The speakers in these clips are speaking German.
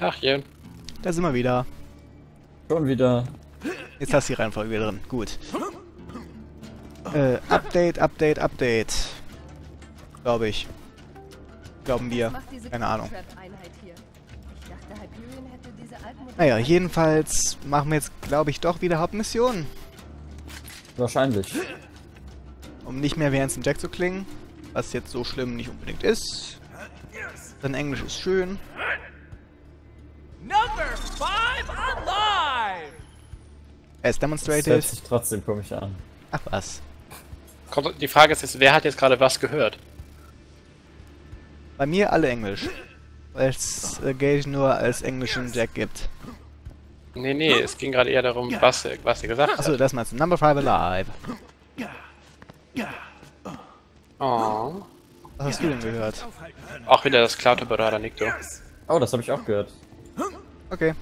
Tachchen. Da sind wir wieder. Schon wieder. Jetzt hast du die Reihenfolge wieder drin. Gut. Äh, Update, Update, Update. Glaube ich. Glauben wir. Keine Ahnung. Crab-Einheit hier. Ich dachte, Hyperion hätte diese Altmodelle- Naja, jedenfalls machen wir jetzt, glaube ich, doch wieder Hauptmission. Wahrscheinlich. Um nicht mehr wie Hanson Jack zu klingen. Was jetzt so schlimm nicht unbedingt ist. Sein Englisch ist schön. Er ist Das hört demonstrated. sich trotzdem komisch an. Ach was. Die Frage ist jetzt, wer hat jetzt gerade was gehört? Bei mir alle Englisch. Weil es äh, Gage nur als englischen Jack gibt. Nee, nee, es ging gerade eher darum, was, was ihr gesagt habt. Achso, das meinst du. Number 5 alive. Oh. Was hast du denn gehört? Auch wieder das Cloud Operator Nikto. Oh, das habe ich auch gehört. Okay.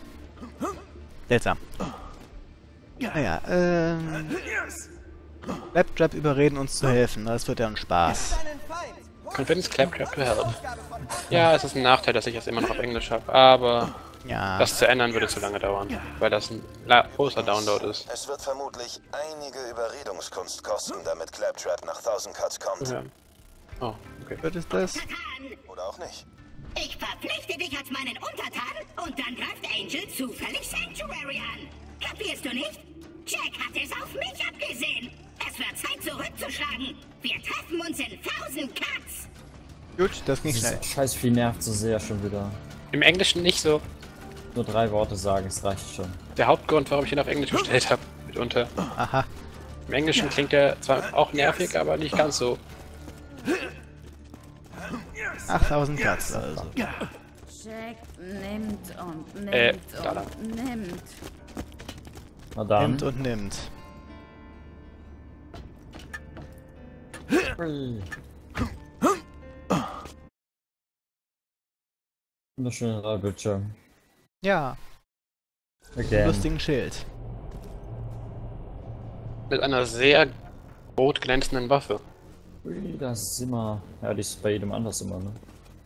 Seltsam. Naja, ähm... Laptrap überreden uns zu helfen. Das wird ja ein Spaß. Convince Claptrap to help. Ja, es ist ein Nachteil, dass ich das immer noch auf Englisch habe, aber Ja. das zu ändern würde zu lange dauern, weil das ein großer Download ist. Es wird vermutlich einige Überredungskunst kosten, damit Claptrap nach 1000 Cuts kommt. Ja. Oh, okay. Wird es das? Oder auch nicht. Ich verpflichte dich als meinen Untertan und dann greift Angel zufällig Sanctuary an. Kapierst du nicht? Jack hat es auf mich abgesehen. Es wird Zeit zurückzuschlagen. Wir treffen uns in 1000 Cuts. Gut, das ging schnell. Scheiß Vieh nervt so sehr schon wieder. Im Englischen nicht so. Nur drei Worte sagen, es reicht schon. Der Hauptgrund, warum ich ihn auf Englisch gestellt habe, mitunter. Aha. Im Englischen klingt er zwar auch nervig, aber nicht ganz so. 8000 Cuts also. Jack nimmt und nimmt Äh, und nimmt. Na dann. Nimmt und nimmt. Wunderschöner Bildschirm. Ja, Again. lustigen Schild. Mit einer sehr rot glänzenden Waffe. Ui, das ist immer. Ja, die ist bei jedem anders immer, ne?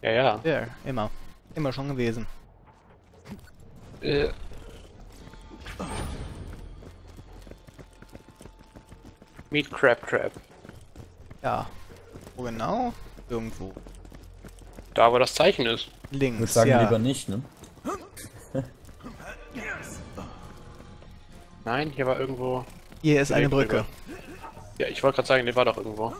Ja, ja. Ja, immer. Immer schon gewesen. Äh. Meat Crab Trap. Ja. Wo genau? Irgendwo. Da, wo das Zeichen ist. Links. Ich würde sagen, ja. lieber nicht, ne? Nein, hier war irgendwo. Hier ist eine Brücke. rüber. Ja, ich wollte gerade sagen, der war doch irgendwo.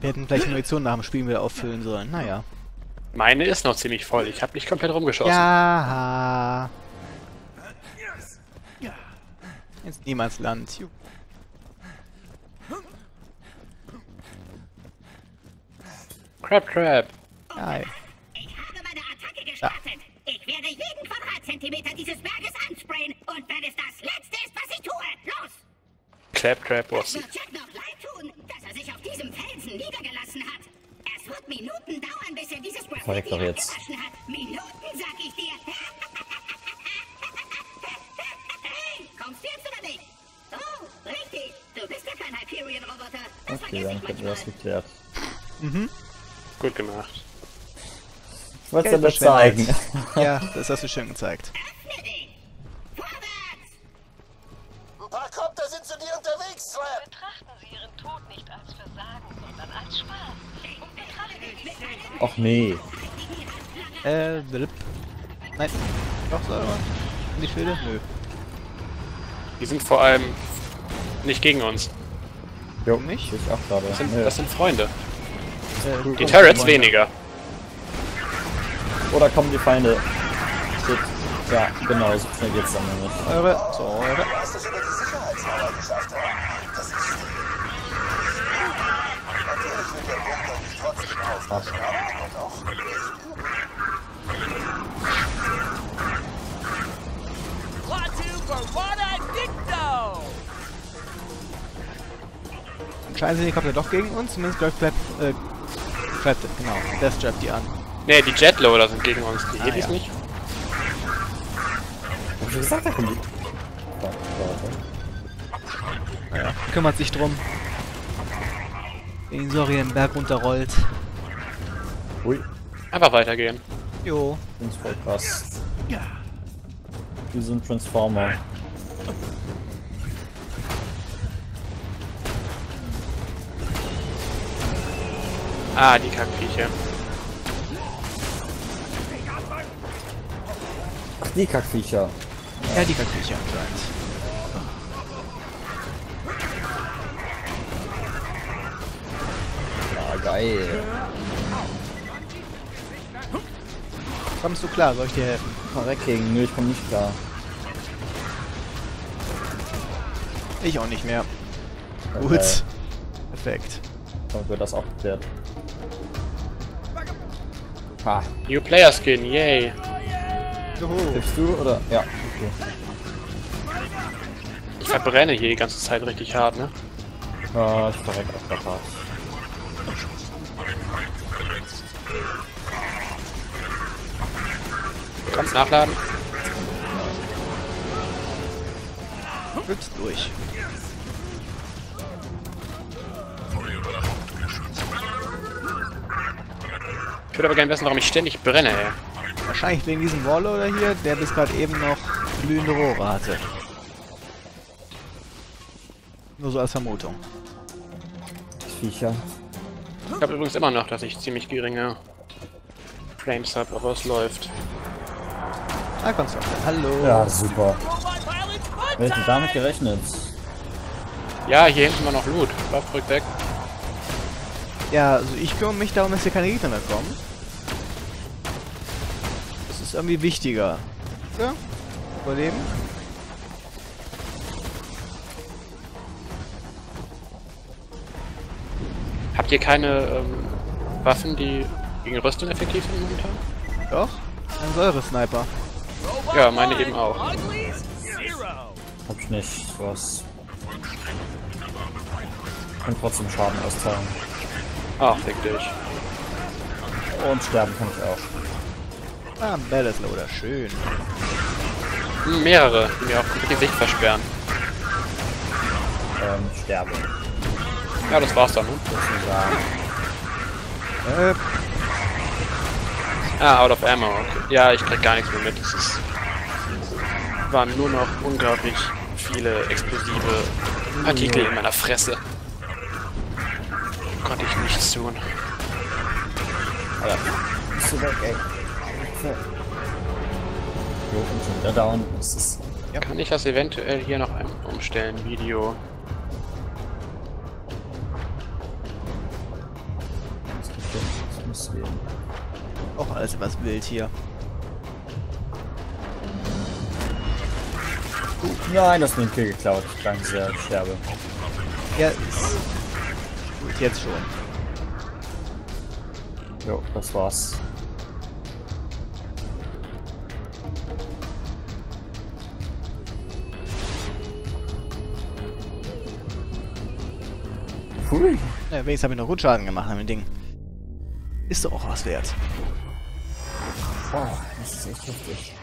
Wir hätten vielleicht Munition nach dem Spielen wieder auffüllen sollen. Naja. Meine ist noch ziemlich voll. Ich habe nicht komplett rumgeschossen. Ja. Ins Niemandsland. Juh. Crab Trap. Geil. Ich habe meine Attacke gestartet. Ich werde jeden Quadratzentimeter dieses Berges ansprayen. Und wenn es das Letzte ist, was ich tue, los! Clap Trap was. Wird Jack noch leid tun, dass er sich auf diesem Felsen niedergelassen wird Minuten dauern, bis er dieses Graffiti doch jetzt. hat. Minuten, sag ich dir. hey, kommst du jetzt oder nicht? Oh, richtig. Du bist ja kein Hyperion-Roboter. Das Okay, vergesse dann ich hätten wir das geklärt. Gut gemacht. Ich wollte es Geld dir zeigen. Ja, das hast du schön gezeigt. Och nee. Äh, blip. Nein. Doch, man? Die Schilde? Nö. Die sind vor allem nicht gegen uns. Jo, Nicht? ich auch gerade. Das sind, Nö. das sind Freunde. Äh, Die Turrets weniger. Oder kommen die Feinde? Shit. Ja, genau, so schnell geht's dann nicht. Eure. So, auch Klaatu Barada Dicto! Anscheinend sind die Kopter doch gegen uns. Zumindest läuft Flap. Äh, Flap, genau. Der strappt die an. Ne, die Jetloader sind gegen uns. Die Helis ja. nicht. Hab ich gesagt, da kommen die. Naja. Kümmert sich drum. Den Sorry den Berg runterrollt. Ui, Einfach weitergehen. Jo. ist voll krass. Wie so ein Transformer. Ah, die Kackviecher. Ach, die Kackviecher. Ja, die Kackviecher anscheinend. Ja, geil. Kommst du klar? Soll ich dir helfen? Verrecking. Nö, ich komm nicht klar. Ich auch nicht mehr. Okay. Gut. Perfekt. Dann wird das auch geklärt. Ha. New Player Skin, yay. Juhu. Tippst du oder? Ja, okay. Ich verbrenne hier die ganze Zeit richtig hart, ne? Ja, ich verreck auch grad hart. Kannst nachladen. Gut, durch. Ich würde aber gerne wissen, warum ich ständig brenne, ey. Wahrscheinlich wegen diesem Warlorder hier, der bis gerade eben noch glühende Rohre hatte. Nur so als Vermutung. Viecher. Ich habe übrigens immer noch, dass ich ziemlich geringe Frames habe, aber es läuft. Ah, Konstrukte. Hallo. Ja, super. Wer hätte damit gerechnet? Ja, hier hinten war noch Loot. Lauf zurück weg. Ja, also ich kümmere mich darum, dass hier keine Gegner mehr kommen. Das ist irgendwie wichtiger. Ja? Überleben? Habt ihr keine ähm, Waffen, die gegen Rüstung effektiv sind momentan? Doch? Ein Säure-Sniper. Ja, meine eben auch. Hab ich nicht. Was? Kann trotzdem Schaden austeilen. Ach, fick dich. Und sterben kann ich auch. Ah, Balance Loader. Schön. Hm, mehrere, die mir auch komplett die Sicht versperren. Ähm, sterbe. Ja, das war's dann, ne? Sozusagen. Äh, Ah, out of ammo. Okay. Ja, ich krieg gar nichts mehr mit. Es ist waren nur noch unglaublich viele explosive Partikel in meiner Fresse. Konnte ich nichts tun. Alter. Bist du weg, ey. Jo, und schon wieder down. Das ist. Kann ich das eventuell hier noch einmal umstellen? Video. Das muss werden. auch alles etwas wild hier. Nein, das ist mir ein Kill geklaut. Danke sehr, ich sterbe. Ja, ist... Gut, jetzt schon. Jo, das war's. Hui. Ja, wenigstens habe ich noch gut Schaden gemacht an dem Ding. Ist doch auch was wert. Boah, das ist echt heftig.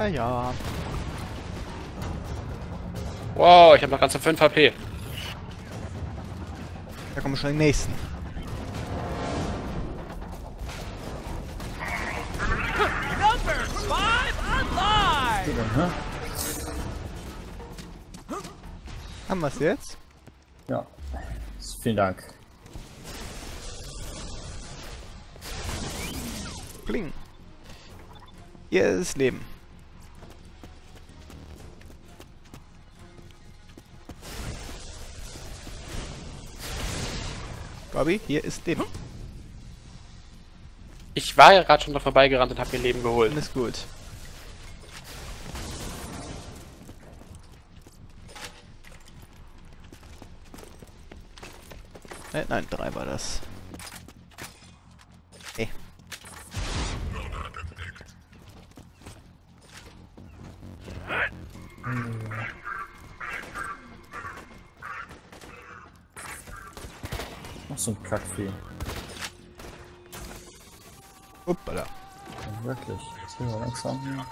Ja, ja. Wow, ich habe noch ganze 5 HP. Da kommen schon die nächsten. Number five alive! Hä? Haben wir es jetzt? Ja. Vielen Dank. Kling. Hier ist Leben. Bobby, hier ist Leben. Ich war ja gerade schon da vorbeigerannt und habe mir Leben geholt. Alles gut. Äh, nein, drei war das. Kackvieh. Uppala. Ja, wirklich. Jetzt wir langsam hier.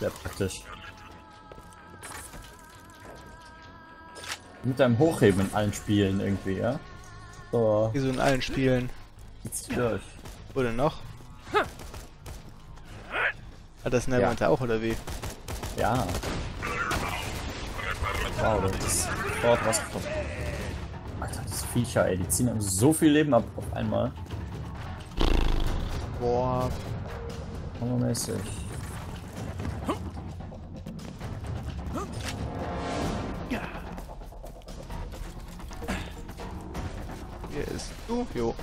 Sehr praktisch. Mit deinem Hochheben in allen Spielen irgendwie, ja? So, Wie so in allen Spielen. jetzt durch. Oder noch? Hat das Neverwinter auch, oder wie? Ja. Wow, das ist sofort rausgekommen. Alter, das Viecher, ey, die ziehen einem so viel Leben ab auf einmal. Boah. Hammermäßig. Hier ist du. Jo.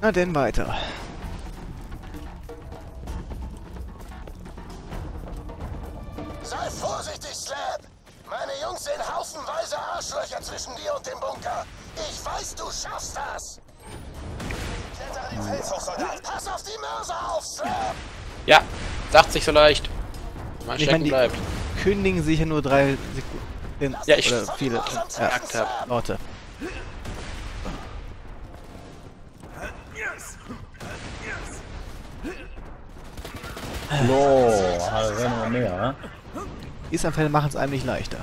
Na denn weiter. Arschlöcher zwischen dir und dem Bunker. Ich weiß, du schaffst das! Klettere den Fels hoch, Soldat! Pass auf die Mörser auf, Slab! Ja, sagt sich so leicht. Man Ich stecken bleibt. kündigen sich ja nur drei Sekunden. Ja, ich- Oder viele ja, hab. Worte. Hallo, da werden wir mehr. Die Anfälle machen es einem nicht leichter.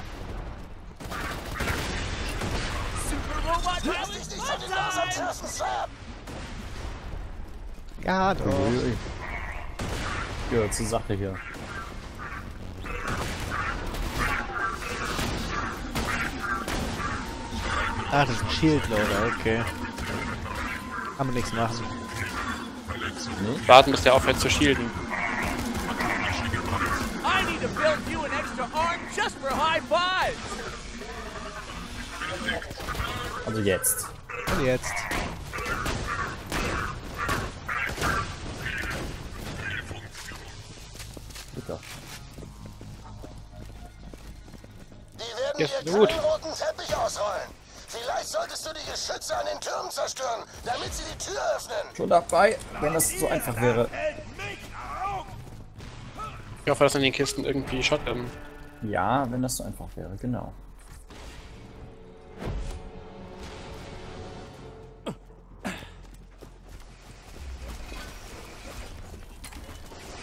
Ja, doch. Ja, zur Sache hier. Ah, das ist ein Shieldloader, okay. Kann man nichts machen. Warten, bis der aufhört zu shielden. I need to build you an extra arm just for high fives. Also jetzt. Und jetzt. Dir gut. keinen roten Teppich ausrollen. Vielleicht solltest du die Geschütze an den Türmen zerstören, damit sie die Tür öffnen. Schon dabei, wenn das so einfach wäre. Ich hoffe, dass in den Kisten irgendwie Shotgun. Ja, wenn das so einfach wäre, genau.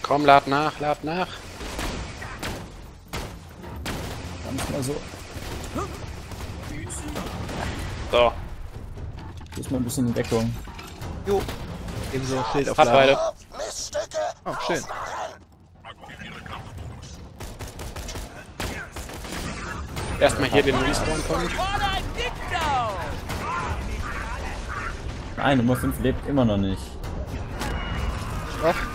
Komm, lad nach, lad nach. Manchmal so. So, Hier ist mal ein bisschen in Deckung. Jo. Ebenso Schild auf beide. Oh, schön. Erstmal hier den a dicto! Nein, Nummer 5 lebt immer noch nicht. Doch.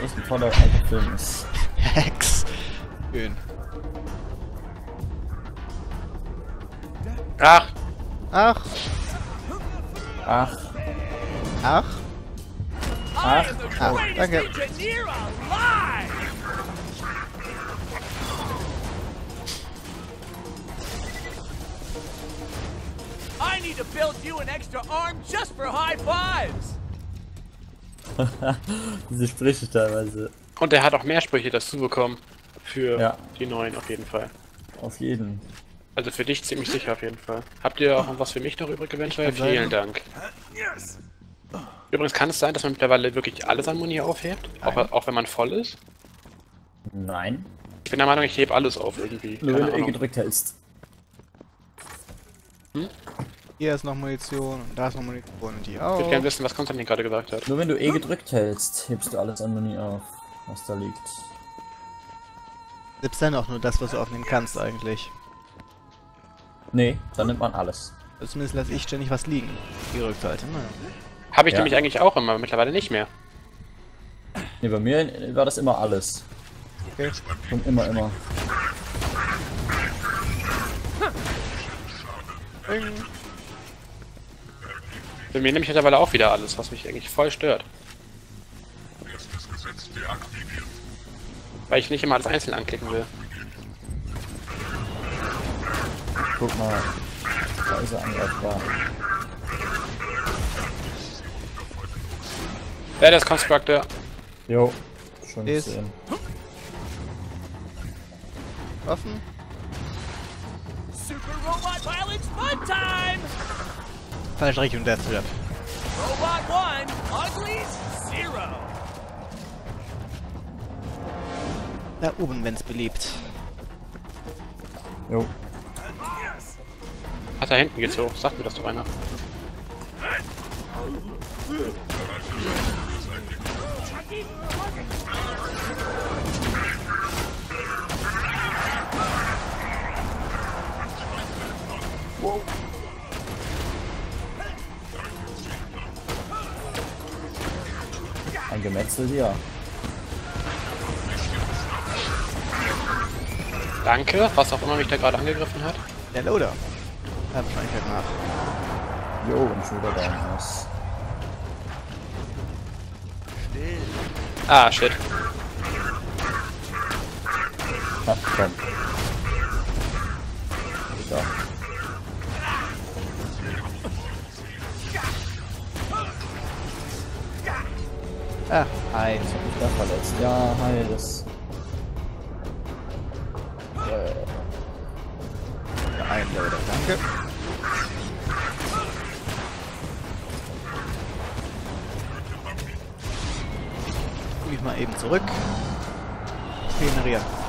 Oh, das ist echt ein toller alter Film ist. Hex. Schön. Ach, Ach. Ach, Ach. I am the Ah, greatest danke. engineer alive! I need to build you an extra arm just for high fives. diese Sprüche teilweise. und er hat auch mehr Sprüche dazu bekommen. Für Ja. die neuen auf jeden Fall. Auf jeden. Also für dich ziemlich sicher auf jeden Fall. Habt ihr auch noch was für mich noch übrig eventuell? Vielen sagen. Dank. Übrigens kann es sein, dass man mittlerweile wirklich alles an Muni aufhebt? Auch, auch wenn man voll ist? Nein. Ich bin der Meinung, ich hebe alles auf irgendwie. Nur wenn du E Ahnung. gedrückt hältst. Hier ist noch Munition und da ist noch Munition und die Ich auch. würde gerne wissen, was Konstantin gerade gesagt hat. Nur wenn du E gedrückt hältst, hebst du alles an Muni auf, was da liegt. Selbst dann auch nur das, was du aufnehmen kannst eigentlich. Nee, dann nimmt man alles. Zumindest lasse ich ständig was liegen. Die Rückseite. Naja. Habe ich Ja. nämlich eigentlich auch immer, mittlerweile nicht mehr. Nee, bei mir war das immer alles. Okay. Schon immer, immer. Bei mir nehme ich mittlerweile auch wieder alles, was mich eigentlich voll stört. Weil ich nicht immer alles einzeln anklicken will. Guck mal. Da ist er angreifbar. Ja, der ist Constructor. Jo, schon Ist- gesehen. Offen. Super Robot Pilots Fun Time! Falsche Richtung, Death Trap. Robot 1, Uglies 0. Da oben, wenn's beliebt. Jo. Hat da hinten geht's hoch. Sag mir das doch einer. Gemetzel hier. Danke, was auch immer mich da gerade angegriffen hat. Der Loader. Ja, Wahrscheinlichkeit nach. Jo, und schon wieder down ist. Ah, shit. Ha, komm. Da. Ah, hi. Ich hab mich da verletzt. Ja, hi, das. Ein Loader, danke. Guck ich mal eben zurück. Regenerieren.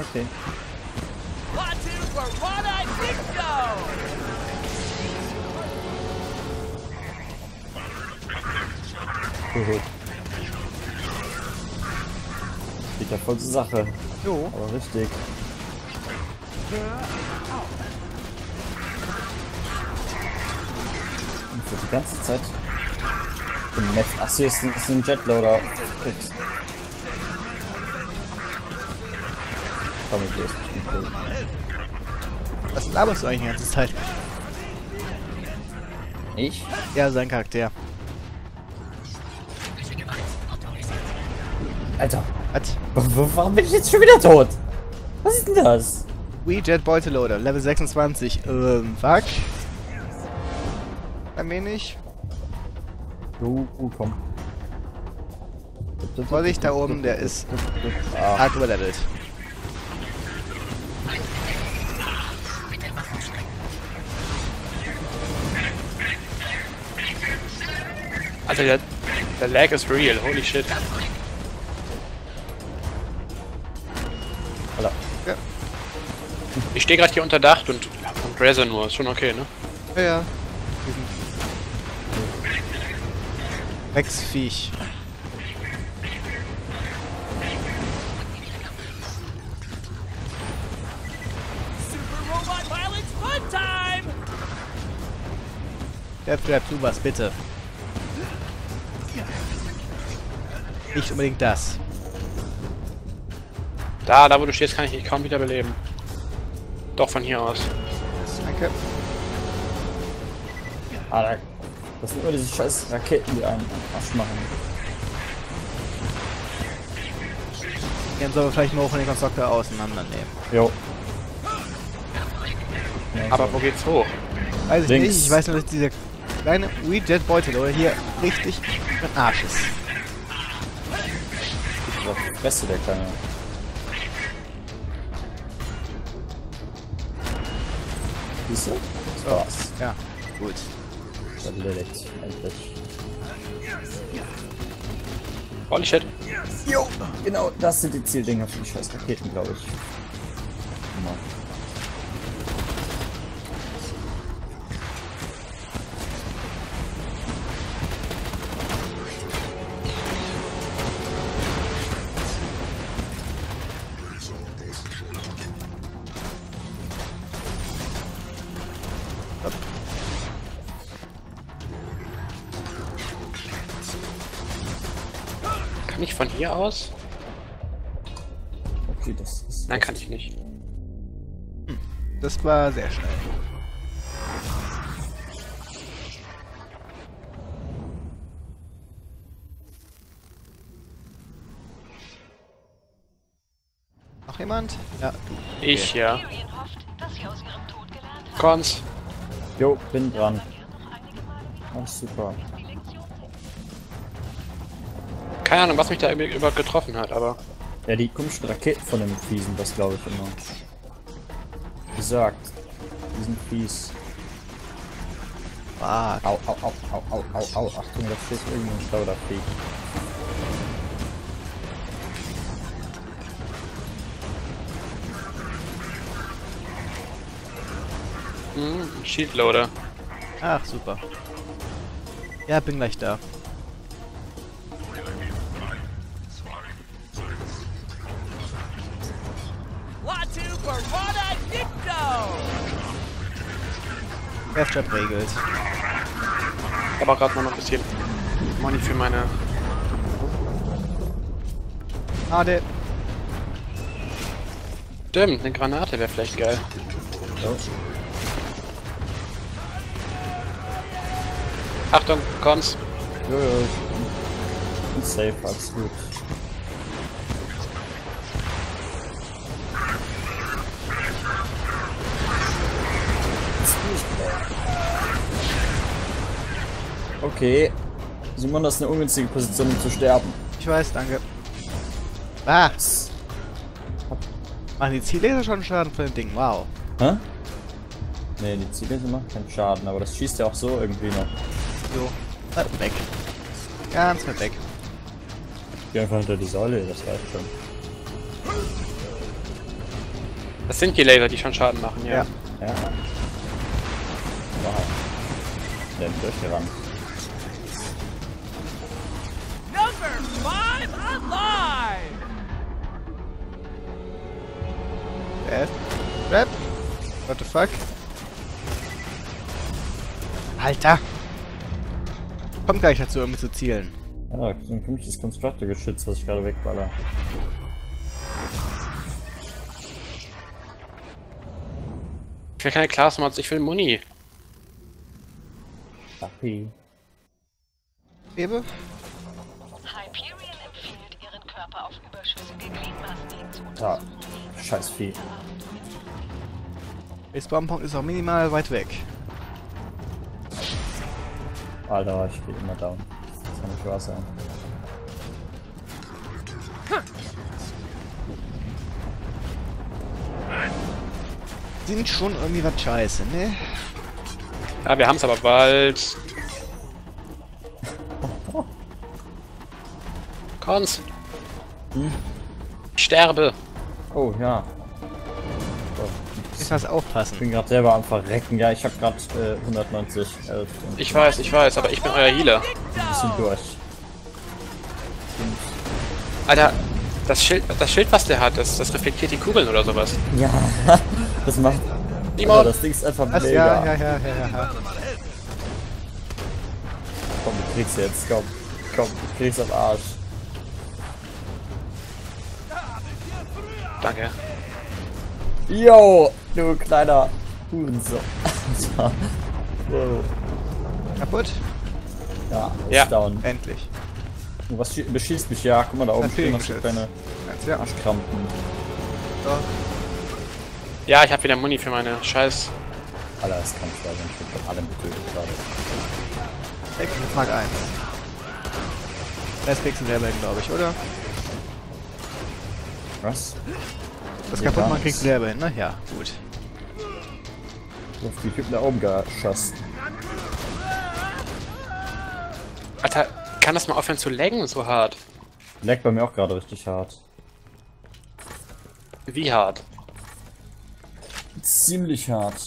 Okay. Gut. Geht ja voll zur Sache. Jo. Aber richtig. Und für die ganze Zeit gemetzt. Ach, hier ist ein, ist ein Jetloader. Kriegst. Komm, ich cool. Was laberst du eigentlich die ganze Zeit? Ich? Ja, sein Charakter. Alter, Was? warum bin ich jetzt schon wieder tot? Was ist denn das? WeJet Beuteloader, Level 26. Ähm, fuck. Ein wenig. Du, uh, komm. Vorsicht, da oben, der ist Ah, arg überlevelt. Also der, der Lag ist real, holy shit. Alter. Ich stehe gerade hier unter Dach und, und Razor nur, ist schon okay, ne? Ja, ja. Diesen Wechsviech. Super Robot Fun Time! Trap, du was, bitte. Nicht unbedingt das. Da, da wo du stehst, kann ich dich kaum wieder beleben. Doch von hier aus. Danke. Alter. Das sind immer diese scheiß Raketen, die einen Arsch machen. Den sollen wir vielleicht mal von den Konstruktor auseinandernehmen. Jo. Aber wo geht's hoch? Weiß ich Links. nicht, ich weiß nur, dass dieser kleine WeJet Beuteloader hier richtig ein Arsch ist. Das Beste der Kleine. Siehst du? Das war's. Ja, gut. Erledigt. Endlich. Holy shit. Jo, genau, das sind die Zieldinger für die scheiß Raketen, glaube ich. Genau. Hier aus? Wie das ist. Nein, kann ich nicht. Das war sehr schnell. Noch jemand? Ja, du. Ich, ja. Gelernt haben. Cons. Jo, bin dran. Oh, super. Keine Ahnung, was mich da irgendwie über getroffen hat, aber. Ja, die komischen Raketen von dem Fiesen, das glaube ich immer. Gesagt. Die sind fies. Fuck. Au, au, au, au, au, au, au. Achtung, da steht irgendein Staudervieh. Hm, Shieldloader. Ach, super. Ja, bin gleich da. Airstrap regelt. Auch gerade noch ein bisschen Money für meine. Ade. Stimmt, eine Granate wäre vielleicht geil. Achtung, Cons. Bin, bin safe, alles Okay. Simon, das ist eine ungünstige Position, um zu sterben. Ich weiß, danke. Ah! Machen die Zielleser schon Schaden von dem Ding? Wow. Hä? Ne, die Ziele machen keinen Schaden, aber das schießt ja auch so irgendwie noch. So. Ah, weg. Ganz weit weg. Geh einfach hinter die Säule, das reicht schon. Das sind die Laser, die schon Schaden machen, ja. Ja. Ja. Wow. Der durchgerannt. Five alive! Rap. Rap. What the fuck? Alter! Kommt gleich dazu, irgendwie zu zielen. Ja, so ein komisches Constructor-Geschütz, was ich gerade wegballer. Ich will keine Classmods, ich will Muni. Happy. Ebe? Untersuchen. Scheiß Vieh. Der Spawnpunkt ist auch minimal weit weg. Alter, ich bin immer down. Das kann nicht wahr sein. Sind schon irgendwie was scheiße, ne? Ja, wir haben es aber bald. Cons. Ich sterbe. Oh, ja. Ist was aufpassen. Ich bin gerade selber am Verrecken. Ja, ich habe gerade äh, 190 11 und Ich weiß, ich weiß, aber ich bin euer Healer. ein bisschen durch. Alter, das Schild, das Schild, was der hat, das, das reflektiert die Kugeln oder sowas. Ja, das macht. Alter, das Ding ist einfach Was? mega. Ja, ja, ja, ja, ja. Komm, du kriegst jetzt. Komm, komm, du kriegst am Arsch. Danke. Yo, du kleiner Hurensohn. Wow. Kaputt? Ja, ist Ja. down. Endlich. Du was schie- beschießt mich? Ja, guck mal da oben stehen noch so Natürlich. kleine Ganz ja. Arschkrampen. So. Ja, ich habe wieder Muni für meine Scheiß. Alter, das kann wahr sein. Ich bin von allem getötet gerade. Mit Mark 1. Das kriegst du selber hin, glaube ich, oder? Was? Das kaputt du nichts. selber hin, ne? Ja, gut. Hast die Typen da oben geschossen. Alter, kann das mal aufhören zu laggen so hart? Leckt bei mir auch gerade richtig hart. Wie hart? Ziemlich hart.